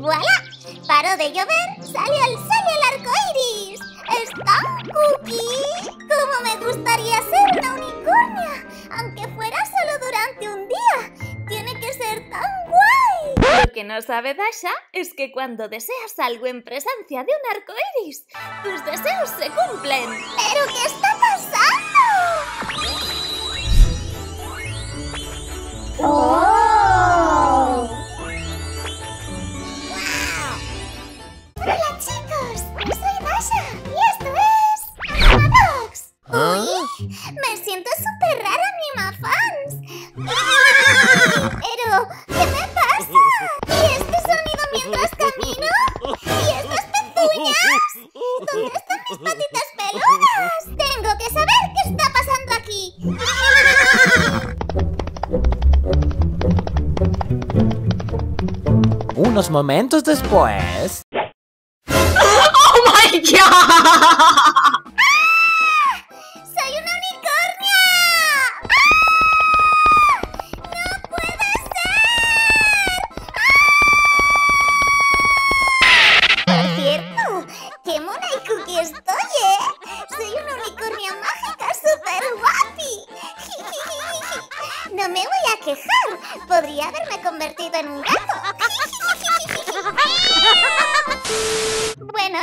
voilà! Paró de llover, salió el sol y el arco iris. ¡Es tan cookie! ¡Cómo me gustaría ser una unicornia! Aunque fuera solo durante un día. Tiene que ser tan guay. Lo que no sabe Dasha es que cuando deseas algo en presencia de un arco iris, tus deseos se cumplen. ¿Pero qué está súper rara Animafans. Pero, ¿qué me pasa? ¿Y este sonido mientras camino? ¿Y estas pezuñas? ¿Dónde están mis patitas peludas? Tengo que saber qué está pasando aquí. Unos momentos después... ¡Oh my god! No me voy a quejar. Podría haberme convertido en un gato. Bueno,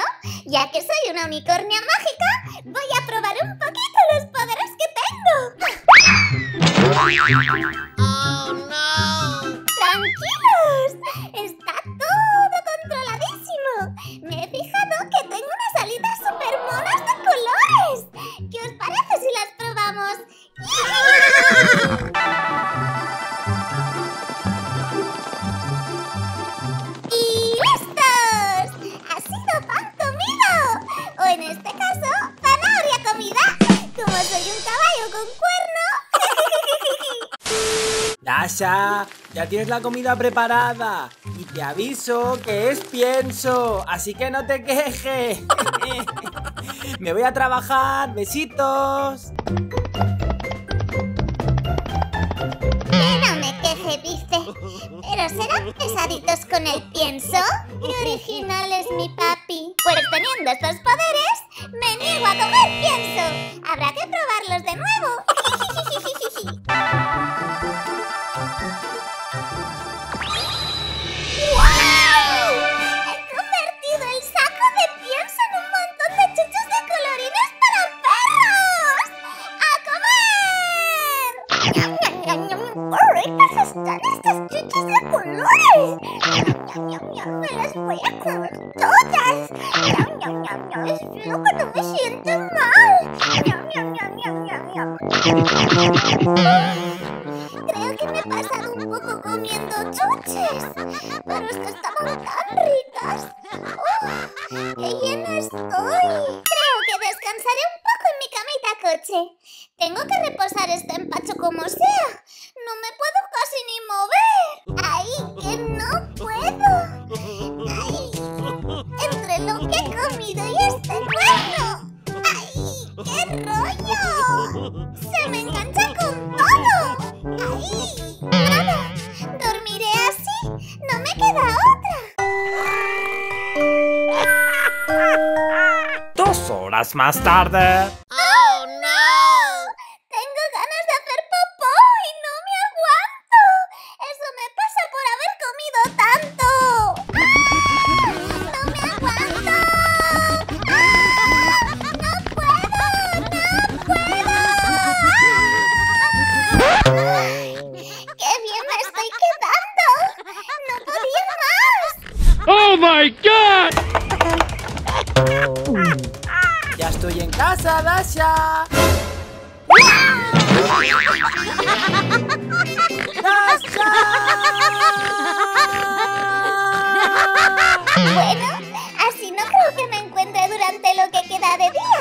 ya que soy una unicornia mágica, voy a probar un poquito los poderes que tengo. Dasha, ya tienes la comida preparada. Y te aviso que es pienso, así que no te quejes. Me voy a trabajar, besitos. Que no me queje, dice. Pero serán pesaditos con el pienso. Qué original es mi papi. Pues teniendo estos poderes, me niego a comer pienso. Estas de colores! ¡Me las voy a comer todas! No me siento mal. Creo que me comiendo. Pero es estaban tan ricas. ¡Oh! ¡Qué llena estoy! Creo que descansaré un poco en mi camita coche. Tengo que reposar este empacho como sea. No me puedo casi ni mover. ¡Ay, que no puedo! ¡Ay! Entre lo que he comido y este cuerno. ¡Ay! ¡Qué rollo! ¡Se me engancha con todo! ¡Ay! ¡Nada! ¿Dormiré así? ¡No me queda otra! Dos horas más tarde. My god! Ya estoy en casa, Dasha. ¡Dasha! Bueno, así no creo que me encuentre durante lo que queda de día.